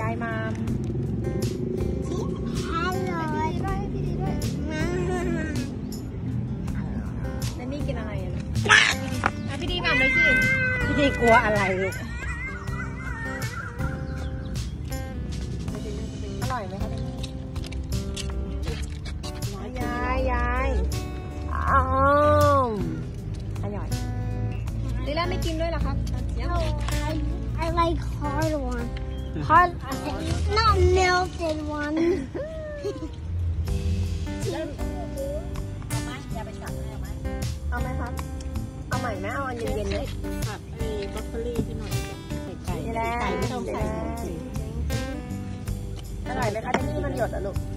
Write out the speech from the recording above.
ยายมาม Hello. ให้พี่ดีด้วยให้พี่ดีด้วยแล้วนี่กินอะไรอะอะพี่ดีมามเลยสิพี่ดีกลัวอะไรลูกอร่อยไหมคะยายยายอ้าวอร่อยลิล่าไม่กินด้วยเหรอครับยัง Hard, not melted one. เอาไหมครับ เอาใหม่ไหมเอาอันเย็นๆไหมผัดไอ้บรอกโคลี่ให้หน่อยใส่ไก่นี่แหละไก่ไม่ต้องใส่หมูสิอร่อยไหมคะที่นี่มันหยดอะลูก I